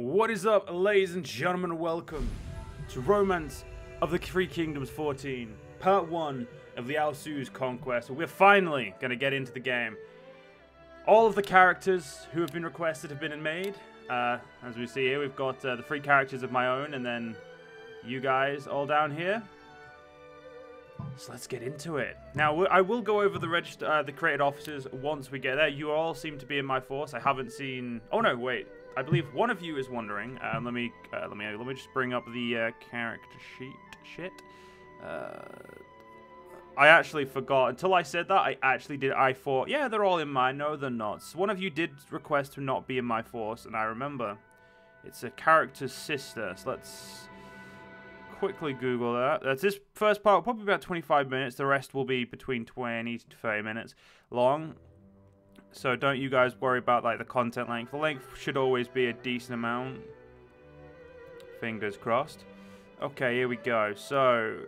What is up, ladies and gentlemen? Welcome to Romance of the Three Kingdoms 14, part 1 of the Liao Su's Conquest. We're finally going to get into the game. All of the characters who have been requested have been made. Uh, as we see here, we've got uh, the three characters of my own, and then you guys all down here. So let's get into it. Now, I will go over the register, uh, the created officers once we get there. You all seem to be in my force. I haven't seen... Oh, no, wait. I believe one of you is wondering. Um, let me uh, let me let me just bring up the uh, character sheet. Shit. Uh, I actually forgot until I said that. I actually did. I thought, yeah, they're all in mine. No, they're not. So one of you did request to not be in my force, and I remember it's a character's sister. So let's quickly Google that. That's this first part, probably about 25 minutes. The rest will be between 20 to 30 minutes long. So don't you guys worry about like the content length. The length should always be a decent amount. Fingers crossed. Okay, here we go. So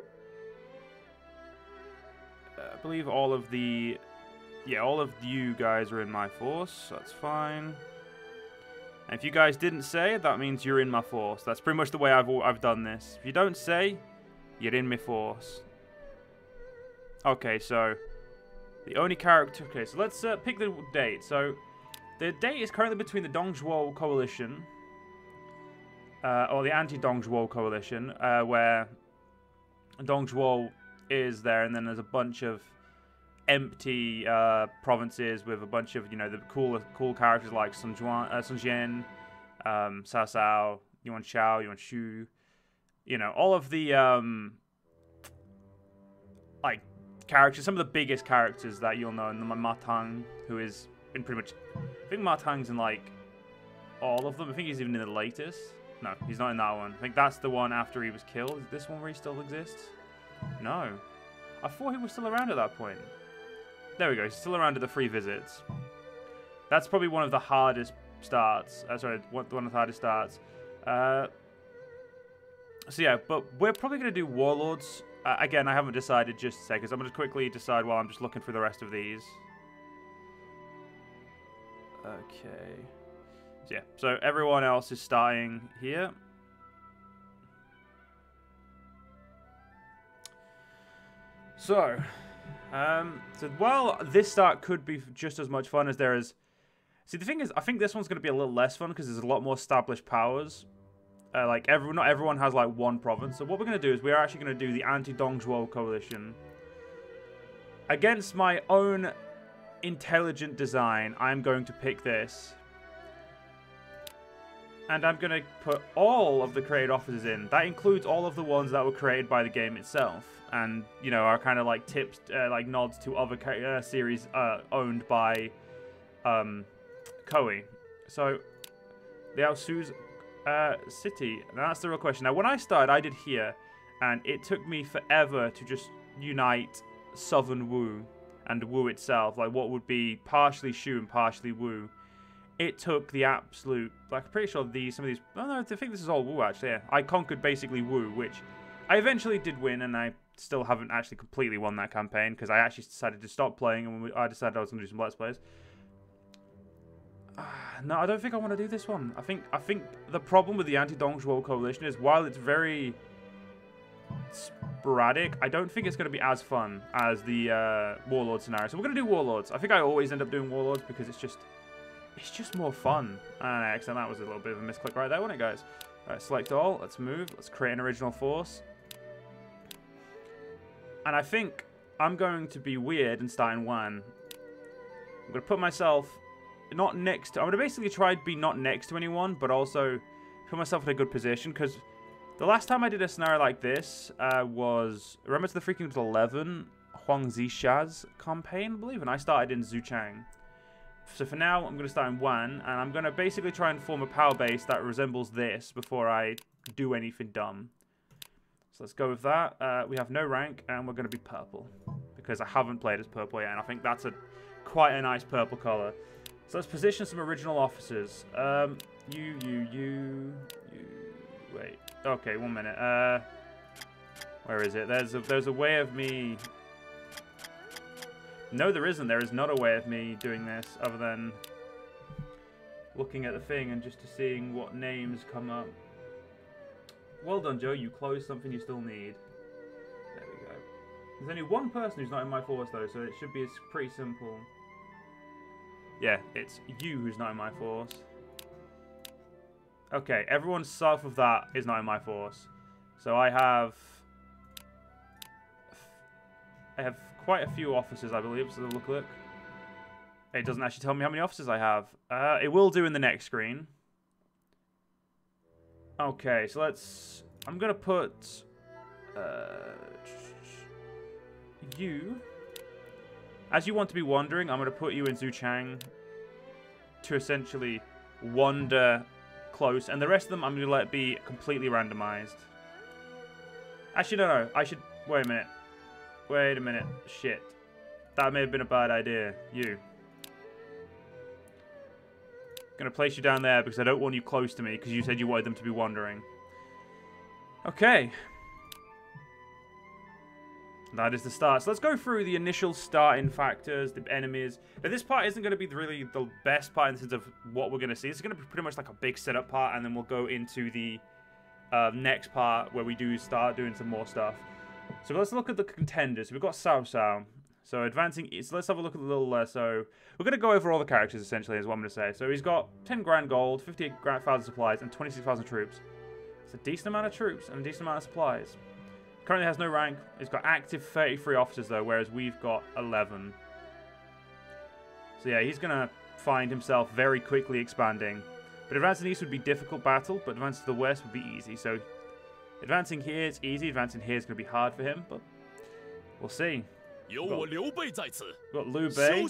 uh, I believe all of the yeah, all of you guys are in my force. That's fine. And if you guys didn't say, that means you're in my force. That's pretty much the way I've I've done this. If you don't say, you're in my force. Okay, so the only character... Okay, so let's uh, pick the date. So, the date is currently between the Dongzhuo Coalition, uh, or the anti-Dongzhuo Coalition, uh, where Dongzhuo is there, and then there's a bunch of empty uh, provinces with a bunch of, you know, the cool cool characters like Sun, Juan, uh, Sun Jian, um, Cao Cao, Yuan Shao, Yuan Shu, you know, all of the, um, characters, some of the biggest characters that you'll know, and Ma Tang, who is in pretty much, I think Ma Tang's in like all of them. I think he's even in the latest. No, he's not in that one. I think that's the one after he was killed. Is this one where he still exists? No. I thought he was still around at that point. There we go. He's still around at the free visits. That's probably one of the hardest starts. Uh, sorry, one of the hardest starts. Uh, so yeah, but we're probably going to do Warlords uh, again, I haven't decided just second. So I'm going to quickly decide while I'm just looking for the rest of these. Okay. So yeah, so everyone else is starting here. So, um, so while this start could be just as much fun as there is... See, the thing is, I think this one's going to be a little less fun because there's a lot more established powers uh, like everyone, not everyone has like one province. So what we're going to do is we are actually going to do the anti-Dongzhuo coalition. Against my own intelligent design, I'm going to pick this. And I'm going to put all of the created officers in. That includes all of the ones that were created by the game itself. And, you know, are kind of like tips, uh, like nods to other uh, series uh, owned by um, Koei. So, the Liao Su's uh, city? Now that's the real question. Now, when I started, I did here, and it took me forever to just unite Southern Wu and Wu itself, like what would be partially Shu and partially Wu. It took the absolute, like, I'm pretty sure these, some of these, oh no, I think this is all Wu actually, yeah. I conquered basically Wu, which I eventually did win, and I still haven't actually completely won that campaign, because I actually decided to stop playing, and I decided I was going to do some Let's Plays. No, I don't think I want to do this one. I think I think the problem with the anti-Dongzhuo coalition is while it's very sporadic, I don't think it's going to be as fun as the uh, Warlord scenario. So we're going to do Warlords. I think I always end up doing Warlords because it's just it's just more fun. And excellent, that was a little bit of a misclick right there, wasn't it, guys? All right, select all. Let's move. Let's create an original force. And I think I'm going to be weird and start in one. I'm going to put myself not next. I'm going to basically try to be not next to anyone, but also put myself in a good position, because the last time I did a scenario like this uh, was... Remember to the freaking 11 Huang Zixu's campaign, I believe, and I started in Xuchang. So for now, I'm going to start in Wan, and I'm going to basically try and form a power base that resembles this before I do anything dumb. So let's go with that. Uh, we have no rank, and we're going to be purple, because I haven't played as purple yet, and I think that's a quite a nice purple color. So let's position some original officers. Um, you, you, you, you. Wait. Okay, one minute. Uh, where is it? There's a there's a way of me. No, there isn't. There is not a way of me doing this other than looking at the thing and just to seeing what names come up. Well done, Joe. You closed something you still need. There we go. There's only one person who's not in my force, though, so it should be pretty simple. Yeah, it's you who's not in my force. Okay, everyone south of that is not in my force. So I have... I have quite a few officers, I believe, so look, look. It doesn't actually tell me how many officers I have. Uh, it will do in the next screen. Okay, so let's... I'm going to put... Uh, you... As you want to be wandering, I'm going to put you in Xuchang to essentially wander close. And the rest of them, I'm going to let be completely randomized. Actually, no, no. I should... Wait a minute. Wait a minute. Shit. That may have been a bad idea. You. I'm Gonna place you down there because I don't want you close to me because you said you wanted them to be wandering. Okay. That is the start. So let's go through the initial starting factors, the enemies. Now, this part isn't going to be really the best part in sense of what we're going to see. It's going to be pretty much like a big setup part, and then we'll go into the uh, next part where we do start doing some more stuff. So let's look at the contenders. We've got Cao Cao. So advancing, so let's have a look at the little, uh, so we're going to go over all the characters essentially is what I'm going to say. So he's got 10 grand gold, 58,000 supplies, and 26,000 troops. It's a decent amount of troops and a decent amount of supplies. Currently has no rank. He's got active 33 officers though, whereas we've got 11. So yeah, he's going to find himself very quickly expanding. But advancing east would be difficult battle, but advancing to the west would be easy. So advancing here is easy, advancing here is going to be hard for him, but we'll see. Got, got Liu Bei,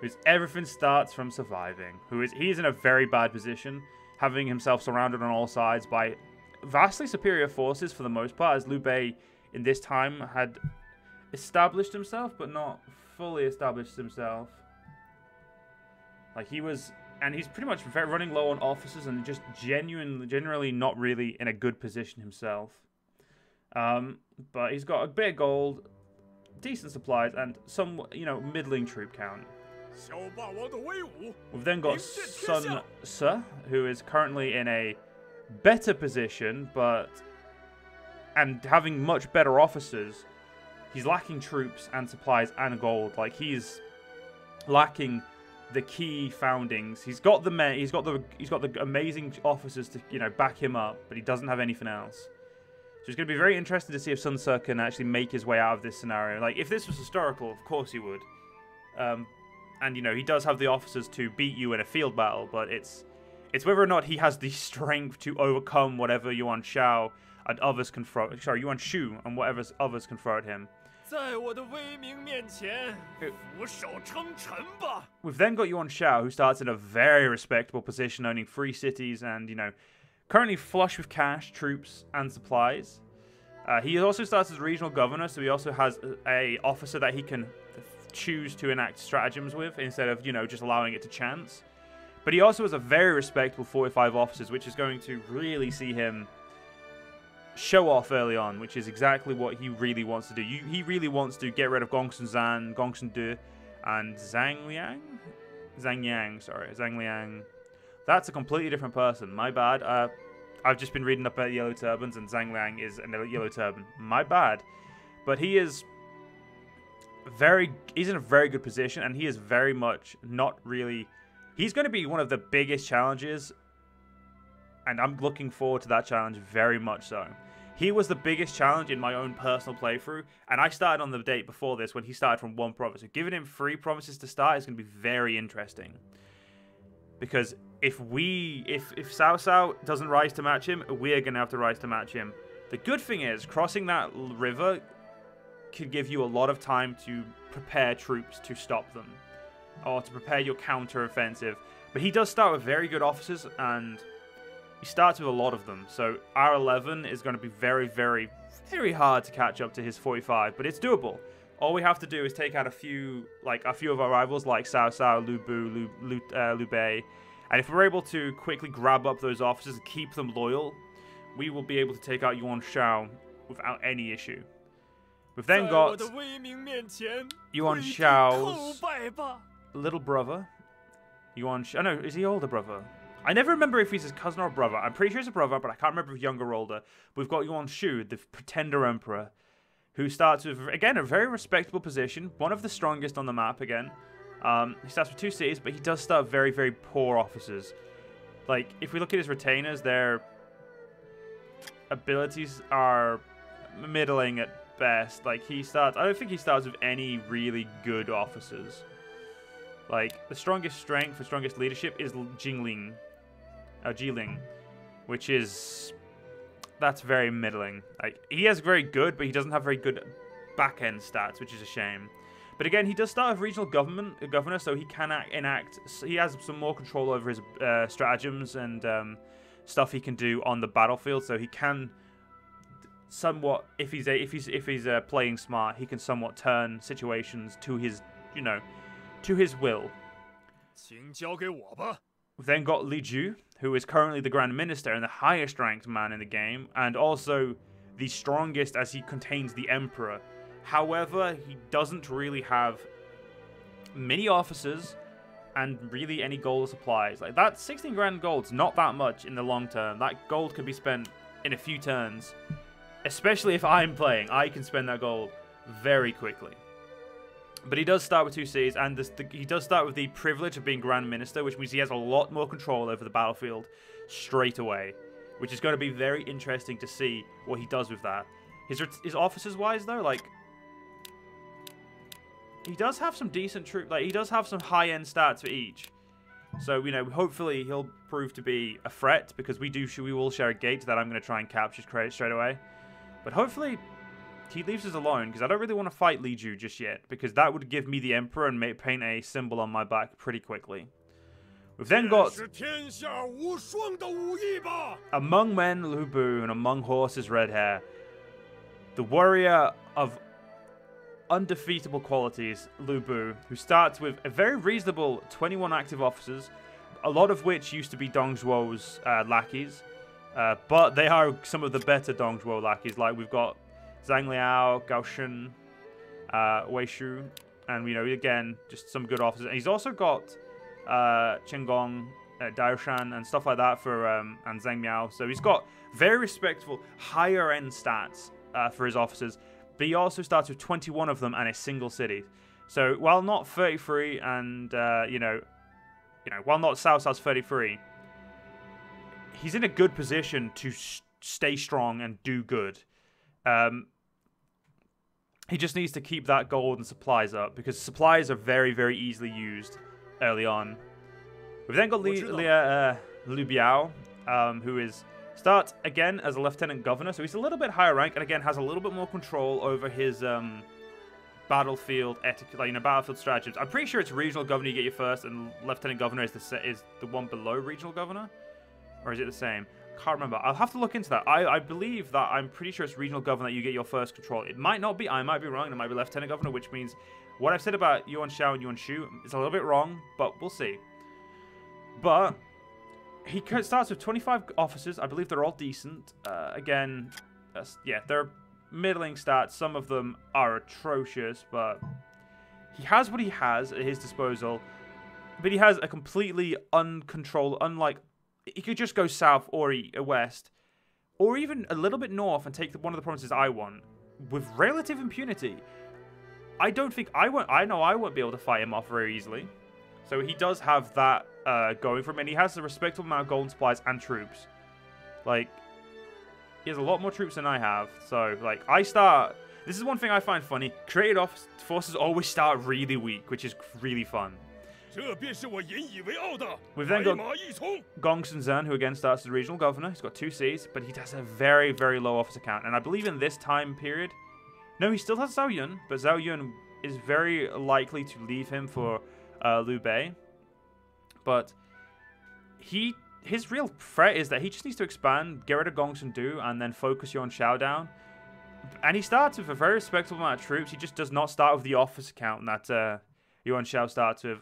who's everything starts from surviving. Who is he's in a very bad position, having himself surrounded on all sides by vastly superior forces for the most part, as Liu Bei in this time had established himself, but not fully established himself. Like he was, and he's pretty much running low on officers and just genuinely, generally not really in a good position himself. Um, but he's got a bit of gold, decent supplies, and some, you know, middling troop count. We've then got Sun Ce, who is currently in a better position, but and having much better officers, he's lacking troops and supplies and gold. Like he's lacking the key foundings. He's got the men, he's got the he's got the amazing officers to you know back him up, but he doesn't have anything else. So it's going to be very interesting to see if Sun Ce can actually make his way out of this scenario. Like if this was historical, of course he would. Um, and you know he does have the officers to beat you in a field battle, but it's it's whether or not he has the strength to overcome whatever Yuan Shao and others can throw. Sorry, Yuan Shu and whatever others can throw at him. We've then got Yuan Shao, who starts in a very respectable position, owning three cities and, you know, currently flush with cash, troops, and supplies. Uh, he also starts as regional governor, so he also has a officer that he can choose to enact stratagems with instead of, you know, just allowing it to chance. But he also has a very respectable 45 officers, which is going to really see him show off early on, which is exactly what he really wants to do. You, he really wants to get rid of Gongsun Zan, Gongsun Du, and Zhang Liang? Zhang Yang, sorry. Zhang Liang. That's a completely different person. My bad. Uh, I've just been reading up about Yellow Turbans, and Zhang Liang is a Yellow Turban. My bad. But he is very... He's in a very good position, and he is very much not really He's going to be one of the biggest challenges, and I'm looking forward to that challenge very much so. He was the biggest challenge in my own personal playthrough, and I started on the date before this when he started from one province. So giving him three promises to start is going to be very interesting. Because if we, if, if Cao Cao doesn't rise to match him, we're going to have to rise to match him. The good thing is, crossing that river could give you a lot of time to prepare troops to stop them or to prepare your counter-offensive. But he does start with very good officers, and he starts with a lot of them. So R11 is going to be very, very, very hard to catch up to his 45, but it's doable. All we have to do is take out a few, like a few of our rivals, like Cao Cao, Lu Bu, Lu, Lu, uh, Liu Bei, and if we're able to quickly grab up those officers and keep them loyal, we will be able to take out Yuan Shao without any issue. We've then got Yuan Shao's little brother, Yuan. Sh- oh no, is he older brother? I never remember if he's his cousin or brother. I'm pretty sure he's a brother, but I can't remember if younger or older. We've got Yuan Shu, the pretender emperor, who starts with again a very respectable position, one of the strongest on the map again. Um, he starts with two cities, but he does start very very poor officers. Like if we look at his retainers, their abilities are middling at best. Like he starts, I don't think he starts with any really good officers. Like the strongest strength, the strongest leadership is Jingling, uh, Jiling, which is that's very middling. Like he has very good, but he doesn't have very good back end stats, which is a shame. But again, he does start as regional government uh, governor, so he can act, enact. He has some more control over his uh, stratagems and um, stuff he can do on the battlefield. So he can somewhat, if he's a, if he's if he's uh, playing smart, he can somewhat turn situations to his, you know, to his will. We've then got Li Jue, who is currently the Grand Minister and the highest ranked man in the game, and also the strongest as he contains the Emperor. However, he doesn't really have many officers and really any gold supplies. Like that 16 grand gold's not that much in the long term. That gold could be spent in a few turns. Especially if I'm playing, I can spend that gold very quickly. But he does start with two Cs, and the, he does start with the privilege of being Grand Minister, which means he has a lot more control over the battlefield straight away, which is going to be very interesting to see what he does with that. His, his officers-wise, though, like, he does have some decent troop, like, he does have some high-end stats for each. So, you know, hopefully he'll prove to be a threat, because we do, we will share a gate that I'm going to try and capture straight away. But hopefully he leaves us alone because I don't really want to fight Li Jue just yet because that would give me the Emperor and make, paint a symbol on my back pretty quickly. We've then got Among Men Lu Bu and Among Horses Red Hare. The warrior of undefeatable qualities, Lu Bu, who starts with a very reasonable 21 active officers, a lot of which used to be Dong Zhuo's uh, lackeys. Uh, but they are some of the better Dong Zhuo lackeys. Like we've got Zhang Liao, Gao Shen, uh, Wei Shu, and you know again just some good officers. And he's also got uh, Gong, uh, Daoshan, and stuff like that for um, and Zhang Miao. So he's got very respectable higher end stats uh, for his officers. But he also starts with 21 of them and a single city. So while not 33 and uh, you know, you know, while not South Cao's 33, he's in a good position to stay strong and do good. Um, he just needs to keep that gold and supplies up because supplies are very, very easily used early on. We've then got Li, Li, uh, Liu Biao, um, who is starts again as a lieutenant governor, so he's a little bit higher rank and again has a little bit more control over his um, battlefield etiquette, like you know, battlefield strategies. I'm pretty sure it's regional governor you get your first, and lieutenant governor is the is the one below regional governor, or is it the same? Can't remember. I'll have to look into that. I, I believe that I'm pretty sure it's regional governor that you get your first control. It might not be. I might be wrong. It might be lieutenant governor, which means what I've said about Yuan Shao and Yuan Shu is a little bit wrong, but we'll see. But he starts with 25 officers. I believe they're all decent. Uh, again, yeah, they're middling stats. Some of them are atrocious, but he has what he has at his disposal. But he has a completely uncontrolled, unlike he could just go south or west, or even a little bit north and take one of the provinces I want with relative impunity. I don't think I won't. I know I won't be able to fight him off very easily. So he does have that uh, going for him, and he has a respectable amount of golden supplies and troops. Like, he has a lot more troops than I have. So, like, I start. This is one thing I find funny. Created off forces always start really weak, which is really fun. We've then got Gong Shenzhen, who again starts as regional governor. He's got two Cs, but he has a very, very low officer count. And I believe in this time period, no, he still has Zhao Yun, but Zhao Yun is very likely to leave him for uh, Liu Bei. But he, his real threat is that he just needs to expand, get rid of Gong Du, and then focus Yuan Shao down. And he starts with a very respectable amount of troops. He just does not start with the officer count that uh, Yuan Shao starts with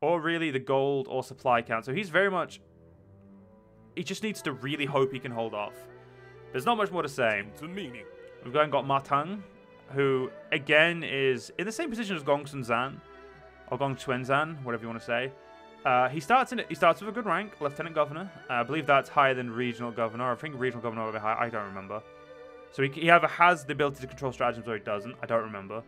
or really the gold or supply count. So he's very much... He just needs to really hope he can hold off. There's not much more to say. We've then got Matang, who again is in the same position as Gong Sun Zan, or Gong Chuenzan, whatever you want to say. Uh, he starts in he starts with a good rank, lieutenant governor. Uh, I believe that's higher than regional governor. I think regional governor will be high. I don't remember. So he, he either has the ability to control stratagems or he doesn't. I don't remember.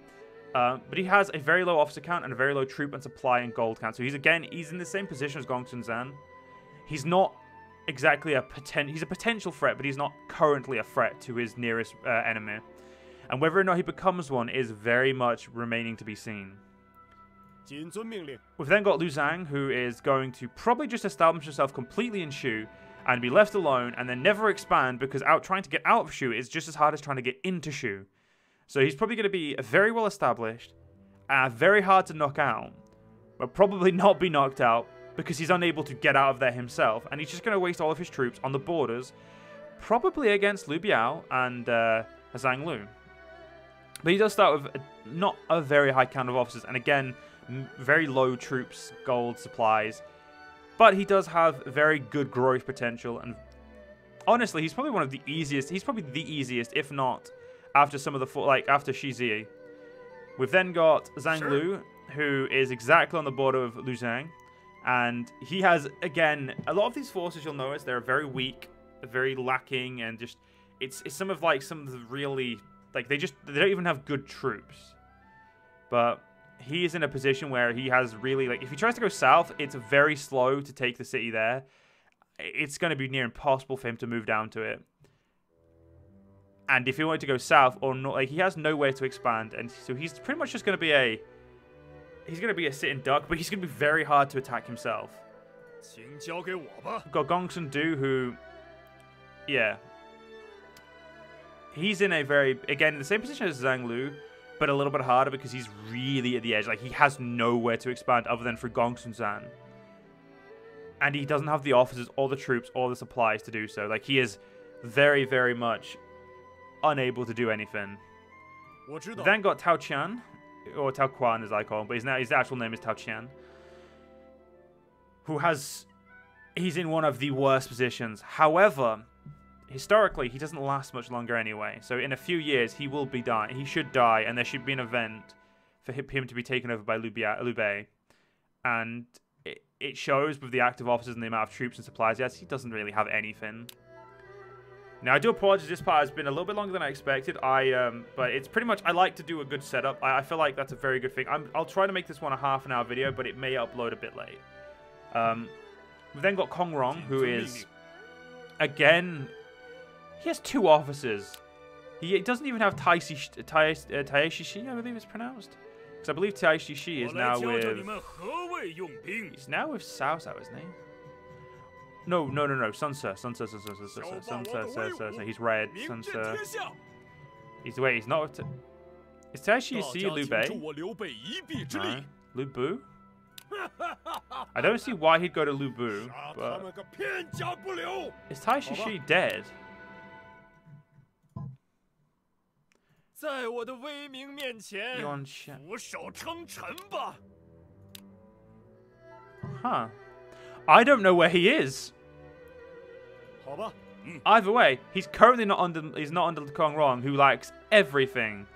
Uh, but he has a very low officer count and a very low troop and supply and gold count. So he's again he's in the same position as Gongsun Zan. He's not exactly a potent. He's a potential threat, but he's not currently a threat to his nearest uh, enemy. And whether or not he becomes one is very much remaining to be seen. We've then got Lu Zhang, who is going to probably just establish himself completely in Shu and be left alone and then never expand because out trying to get out of Shu is just as hard as trying to get into Shu. So he's probably going to be very well established, uh, very hard to knock out, but probably not be knocked out because he's unable to get out of there himself, and he's just going to waste all of his troops on the borders, probably against Lu Biao and uh, Zhang Lu. But he does start with not a very high count of officers, and again, very low troops, gold, supplies. But he does have very good growth potential, and honestly, he's probably one of the easiest. He's probably the easiest, if not, after some of the like after Shizi. We've then got Zhang sure. Lu, who is exactly on the border of Lu Zhang, and he has again a lot of these forces. You'll notice they're very weak, very lacking, and just it's it's some of like some of the really like they just they don't even have good troops. But he is in a position where he has really like if he tries to go south, it's very slow to take the city there. It's going to be near impossible for him to move down to it. And if he wanted to go south or not, like he has nowhere to expand, and so he's pretty much just going to be a he's going to be a sitting duck, but he's going to be very hard to attack himself. We've got Gongsun Du, who, yeah, he's in a very again the same position as Zhang Lu, but a little bit harder because he's really at the edge. Like he has nowhere to expand other than for Gongsun Zan. And he doesn't have the officers or the troops or the supplies to do so. Like he is very, very much unable to do anything. Then got Tao Qian, or Tao Quan as I call him, but his, now, his actual name is Tao Qian, who has, he's in one of the worst positions. However, historically, he doesn't last much longer anyway. So in a few years, he will be dying. He should die, and there should be an event for him to be taken over by Liu Bei. And it, it shows with the active officers and the amount of troops and supplies Yes, he doesn't really have anything. Now, I do apologize. This part has been a little bit longer than I expected. I, um, but it's pretty much. I like to do a good setup. I, I feel like that's a very good thing. i will try to make this one a half an hour video, but it may upload a bit late. Um, we've then got Kong Rong, who is again he has two officers. He doesn't even have Taishi, tai, uh, Taishishi, I believe it's pronounced. Because I believe Taishishi is now with... He's now with Cao Cao, isn't he? No, no, no, no. Sunser, Sunser, Sunser, Sunser, Sunser, Sunser, Sunser, Sunser. He's red. Sunser. He's wait. He's not. Is Taishi see Liu Bei? No. Lu Bu? I don't see why he'd go to Liu Bu, but... Is Taishi Shishi dead? Huh. I don't know where he is. Hmm. Either way, he's currently not under he's not under Kong Rong, who likes everything.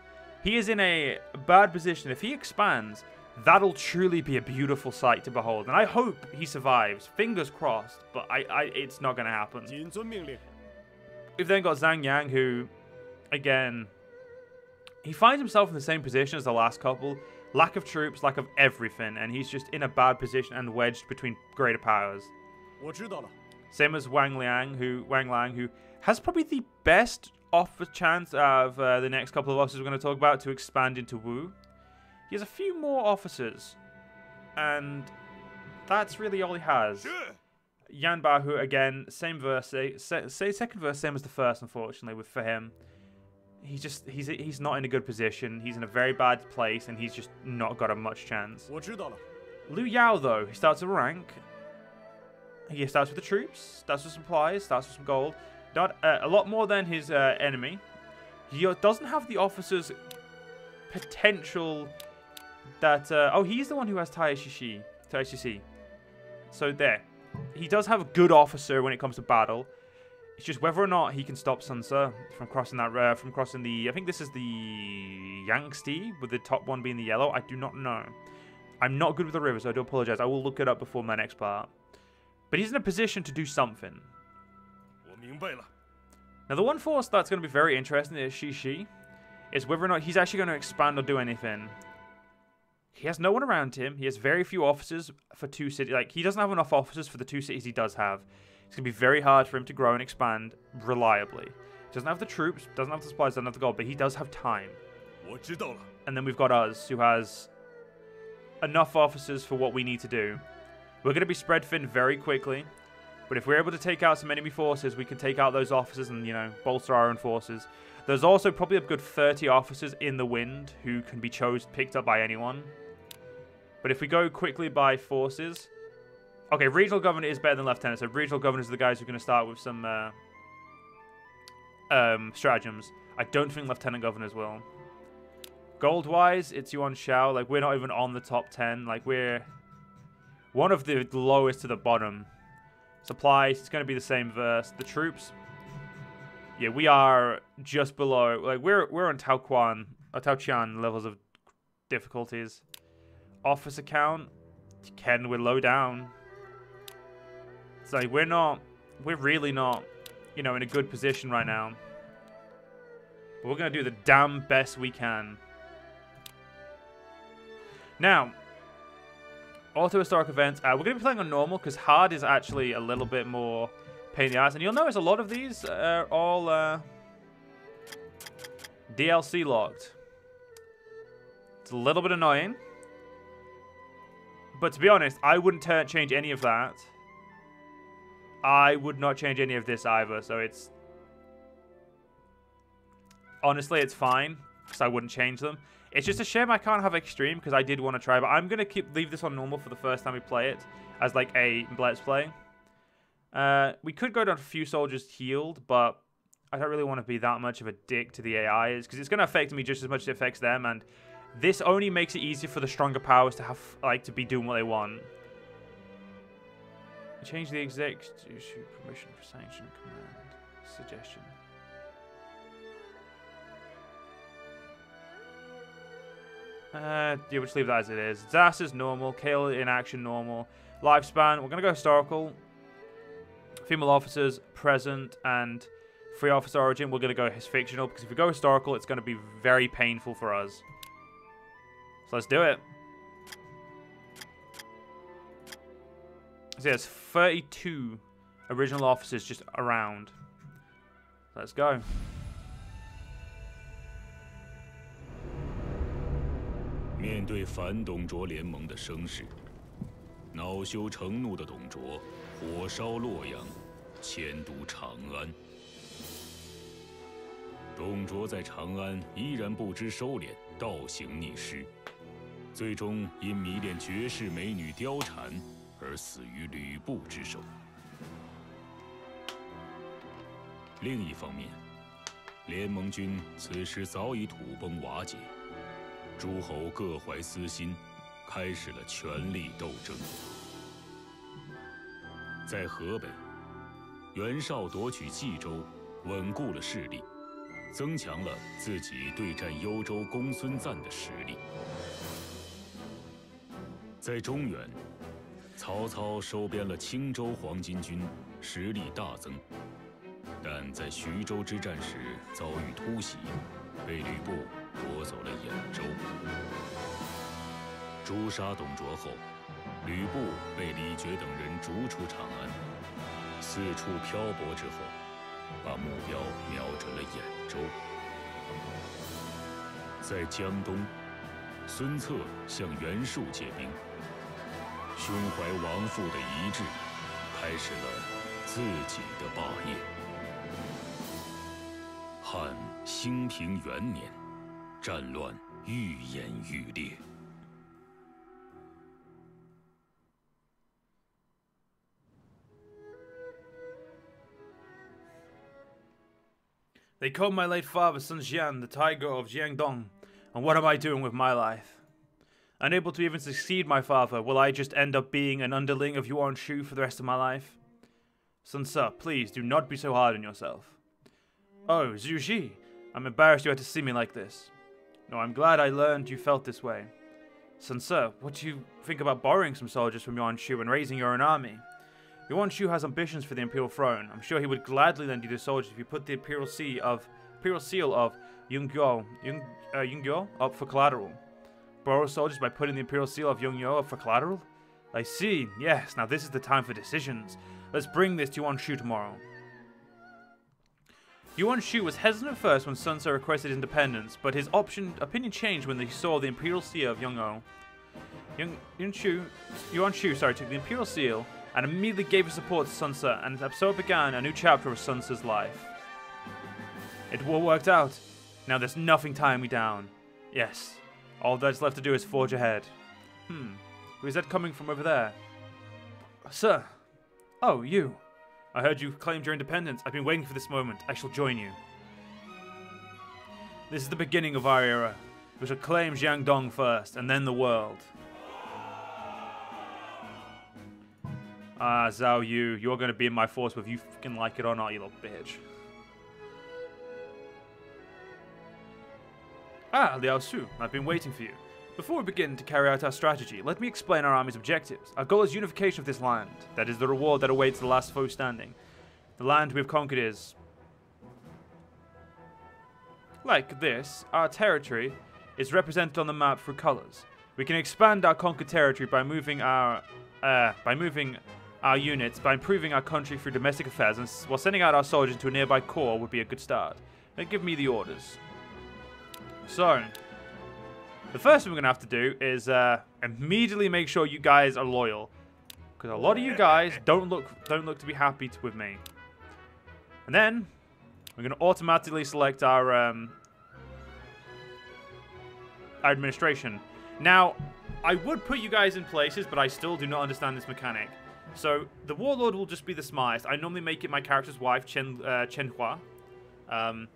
He is in a bad position. If he expands, that'll truly be a beautiful sight to behold. And I hope he survives. Fingers crossed, but I, I it's not gonna happen. We've then got Zhang Yang, who again he finds himself in the same position as the last couple. Lack of troops, lack of everything, and he's just in a bad position and wedged between greater powers. Same as Wang Liang, who Wang Lang, who has probably the best off chance of uh, the next couple of officers we're going to talk about to expand into Wu. He has a few more officers, and that's really all he has. Yan Ba, who again, same verse, say, say second verse, same as the first, unfortunately, with for him he's just he's he's not in a good position. He's in a very bad place, and he's just not got a much chance. Liu Yao though, he starts a rank. He starts with the troops, starts with supplies, starts with some gold. Not uh, a lot more than his uh, enemy. He doesn't have the officer's potential that. Uh, oh, he's the one who has Taishishi. Taishishi. So there, he does have a good officer when it comes to battle. It's just whether or not he can stop Ce from crossing that uh, from crossing the. I think this is the Yangtze with the top one being the yellow. I do not know. I'm not good with the river, so I do apologize. I will look it up before my next part. But he's in a position to do something. Now, the one force that's going to be very interesting is Shishi. Is whether or not he's actually going to expand or do anything. He has no one around him. He has very few officers for two cities. Like, he doesn't have enough officers for the two cities he does have. It's going to be very hard for him to grow and expand reliably. He doesn't have the troops, doesn't have the supplies, doesn't have the gold, but he does have time. And then we've got us, who has enough officers for what we need to do. We're going to be spread thin very quickly. But if we're able to take out some enemy forces, we can take out those officers and, you know, bolster our own forces. There's also probably a good 30 officers in the wind who can be chose, picked up by anyone. But if we go quickly by forces... Okay, regional governor is better than lieutenant. So regional governors are the guys who are going to start with some uh, um, stratagems. I don't think lieutenant governors will. Gold-wise, it's Yuan Shao. Like, we're not even on the top 10. Like, we're one of the lowest to the bottom. Supplies, it's going to be the same verse. The troops, yeah, we are just below. Like, we're we're on Tao Quan, or Tao Qian levels of difficulties. Office account, Ken, we're low down. Like, we're not, we're really not, you know, in a good position right now. But we're going to do the damn best we can. Now, auto historic events. Uh, we're going to be playing on normal because hard is actually a little bit more pain in the ass. And you'll notice a lot of these are all uh, DLC locked. It's a little bit annoying. But to be honest, I wouldn't change any of that. I would not change any of this either, so it's... Honestly, it's fine, because I wouldn't change them. It's just a shame I can't have extreme because I did want to try, but I'm going to keep leave this on normal for the first time we play it as like a let's play. Uh, we could go down a few soldiers healed, but I don't really want to be that much of a dick to the AIs because it's going to affect me just as much as it affects them, and this only makes it easier for the stronger powers to have like to be doing what they want. Change the exec to issue permission for sanction command suggestion. Uh, yeah, we'll just leave that as it is. Is normal. Kale in action, normal. Lifespan, we're going to go historical. Female officers, present, and free officer origin, we're going to go his fictional. Because if we go historical, it's going to be very painful for us. So let's do it. So there's 32 original officers just around. Let's go. 而死于吕布之手。另一方面联盟军此时早已土崩瓦解诸侯各怀私心开始了权力斗争。在河北袁绍夺取冀州稳固了势力增强了自己对战幽州公孙瓒的实力。在中原曹操收编了青州黄巾军，实力大增，但在徐州之战时遭遇突袭，被吕布。夺走了兖州，诛杀董卓后，吕布被李傕等人逐出长安，四处漂泊之后，把目标瞄准了兖州。在江东，孙策向袁术借兵，胸怀亡父的遗志，开始了自己的霸业。汉兴平元年。战乱愈演愈烈。They call my late father Sun Jian the Tiger of Jiangdong, and what am I doing with my life? Unable to even succeed my father, will I just end up being an underling of Yuan Shu for the rest of my life? Sun Ce, please do not be so hard on yourself. Oh, Zhu Ji, I'm embarrassed you had to see me like this. No, I'm glad I learned you felt this way. Sun Ce, what do you think about borrowing some soldiers from Yuan Shu and raising your own army? Yuan Shu has ambitions for the imperial throne. I'm sure he would gladly lend you the soldiers if you put the imperial seal of imperial seal of Yunguo, Yung, uh, up for collateral. Borrow soldiers by putting the imperial seal of Yunguo up for collateral? I see. Yes, now this is the time for decisions. Let's bring this to Yuan Shu tomorrow. Yuan Shu was hesitant at first when Sun Ce requested independence, but his option, opinion changed when he saw the Imperial Seal of Yong'o. Young, Yuan Shu, Yuan Shu sorry, took the Imperial Seal and immediately gave his support to Sun Ce, and so began a new chapter of Sun Ce's life. It all worked out. Now there's nothing tying me down. Yes, all that's left to do is forge ahead. Hmm, who is that coming from over there? Sir. Oh, you. I heard you claimed your independence. I've been waiting for this moment. I shall join you. This is the beginning of our era. We shall claim Jiangdong first, and then the world. Ah, Zhao Yu, you're going to be in my force whether you fucking like it or not, you little bitch. Ah, Liao Su, I've been waiting for you. Before we begin to carry out our strategy, let me explain our army's objectives. Our goal is unification of this land. That is the reward that awaits the last foe standing. The land we have conquered is... Like this, our territory is represented on the map through colors. We can expand our conquered territory by moving our... Uh, by moving our units, by improving our country through domestic affairs, and while sending out our soldiers to a nearby core would be a good start. Now give me the orders. So, the first thing we're going to have to do is uh, immediately make sure you guys are loyal. Because a lot of you guys don't look don't look to be happy with me. And then, we're going to automatically select our, um, our administration. Now, I would put you guys in places, but I still do not understand this mechanic. So, the Warlord will just be the smartest. I normally make it my character's wife, Chen, uh, Chen Hua. Um,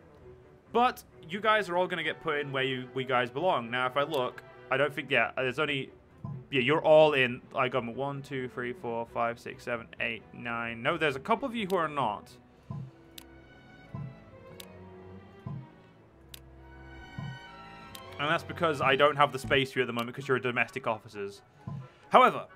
but you guys are all going to get put in where you we guys belong. Now, if I look, I don't think, yeah, there's only, yeah, you're all in, I got one, two, three, four, five, six, seven, eight, nine. No, there's a couple of you who are not. And that's because I don't have the space for you at the moment because you're domestic officers. However,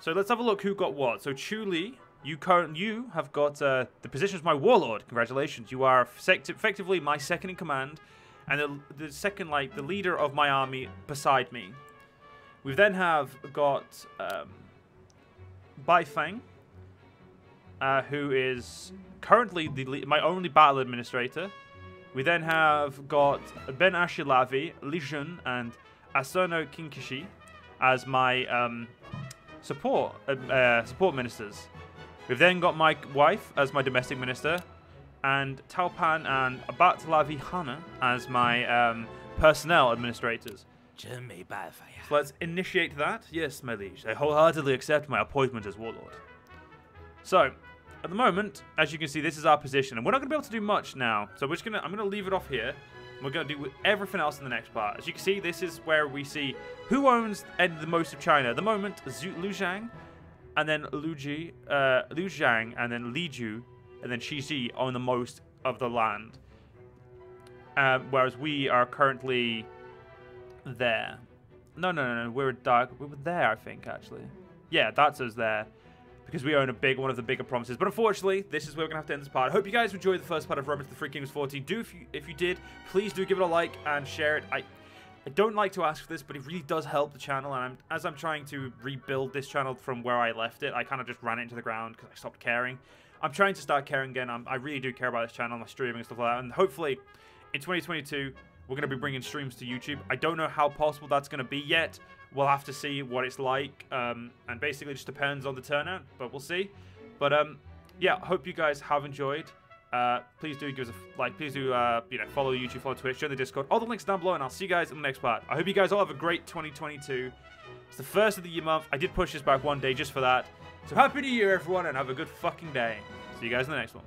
so let's have a look who got what. So Chu Li you current you have got uh, the position of my warlord. Congratulations, you are effectively my second in command, and the, the, second, like the leader of my army beside me. We then have got um, Bai Feng, uh, who is currently the my only battle administrator. We then have got Ben Ashilavi, Li Jun, and Asono Kinkishi as my um, support uh, uh, support ministers. We've then got my wife as my domestic minister, and Taupan and Abatlavi Hana as my um, personnel administrators. So let's initiate that. Yes, my liege. I wholeheartedly accept my appointment as warlord. So, at the moment, as you can see, this is our position, and we're not going to be able to do much now. So we're just gonna, I'm going to leave it off here. We're going to do everything else in the next part. As you can see, this is where we see who owns the most of China. At the moment, Zhu Lu Zhang and then Lu Ji, uh, Lu Zhang, and then Li Jue, and then Shi Ji own the most of the land. Um, whereas we are currently there. No, no, no, no. We're dark. We were there, I think, actually. Yeah, that's us there. Because we own a big one of the bigger promises. But unfortunately, this is where we're going to have to end this part. Hope you guys enjoyed the first part of Romance the Three Kingdoms 14. Do if you, if you did, please do give it a like and share it. I I don't like to ask for this, but it really does help the channel. And I'm, as I'm trying to rebuild this channel from where I left it, I kind of just ran it into the ground because I stopped caring. I'm trying to start caring again. I'm, i really do care about this channel, my streaming and stuff like that. And hopefully, in 2022, we're going to be bringing streams to YouTube. I don't know how possible that's going to be yet. We'll have to see what it's like. Um, and basically, it just depends on the turnout, but we'll see. But um, yeah, hope you guys have enjoyed. Uh, please do give us a like. Please do uh, you know follow YouTube, follow Twitch, join the Discord. All the links down below, and I'll see you guys in the next part. I hope you guys all have a great 2022. It's the first of the year month. I did push this back one day just for that. So happy New Year, everyone, and have a good fucking day. See you guys in the next one.